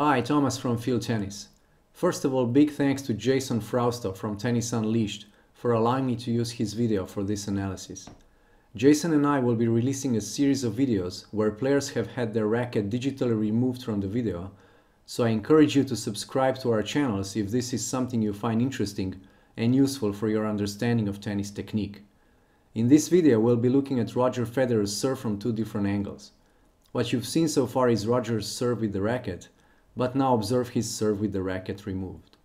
Hi, Thomas from Feel Tennis. First of all, big thanks to Jason Frausto from Tennis Unleashed for allowing me to use his video for this analysis. Jason and I will be releasing a series of videos where players have had their racket digitally removed from the video, so I encourage you to subscribe to our channels if this is something you find interesting and useful for your understanding of tennis technique. In this video we'll be looking at Roger Federer's serve from two different angles. What you've seen so far is Roger's serve with the racket, but now observe his serve with the racket removed.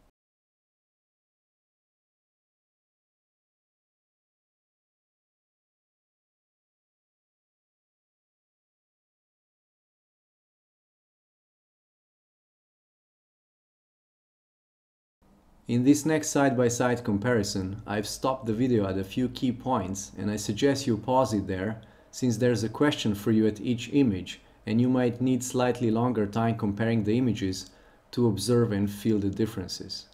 In this next side-by-side -side comparison, I've stopped the video at a few key points and I suggest you pause it there since there's a question for you at each image and you might need slightly longer time comparing the images to observe and feel the differences.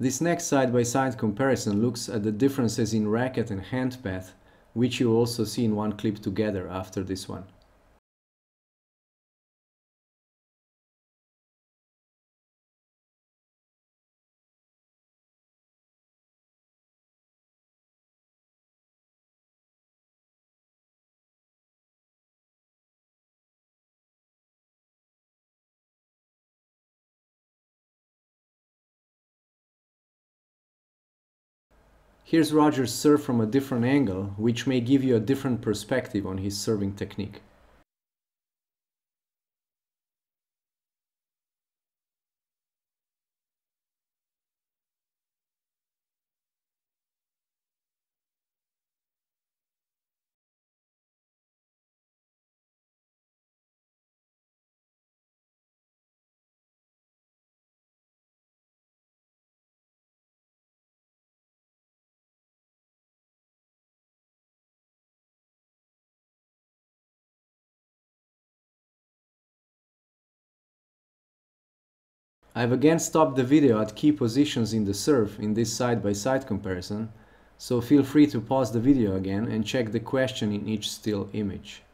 This next side-by-side -side comparison looks at the differences in racket and hand path, which you also see in one clip together after this one. Here's Roger's serve from a different angle, which may give you a different perspective on his serving technique. I've again stopped the video at key positions in the serve in this side-by-side -side comparison, so feel free to pause the video again and check the question in each still image.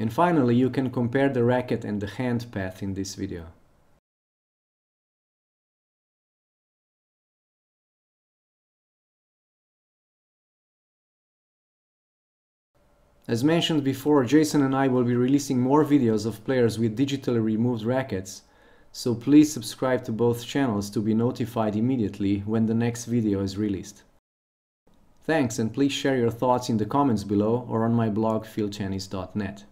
And finally, you can compare the racket and the hand path in this video. As mentioned before, Jason and I will be releasing more videos of players with digitally removed rackets, so please subscribe to both channels to be notified immediately when the next video is released. Thanks and please share your thoughts in the comments below or on my blog feeltennis.net.